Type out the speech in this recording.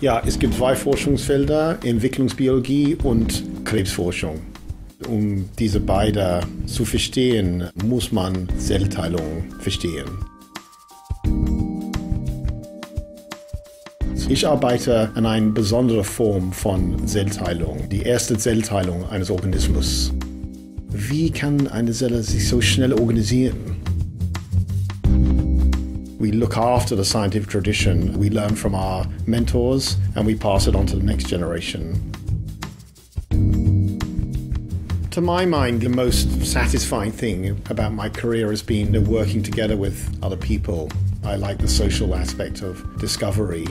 Ja, es gibt zwei Forschungsfelder, Entwicklungsbiologie und Krebsforschung. Um diese beiden zu verstehen, muss man Zellteilung verstehen. Ich arbeite an einer besonderen Form von Zellteilung, die erste Zellteilung eines Organismus. Wie kann eine Zelle sich so schnell organisieren? We look after the scientific tradition, we learn from our mentors, and we pass it on to the next generation. To my mind, the most satisfying thing about my career has been working together with other people. I like the social aspect of discovery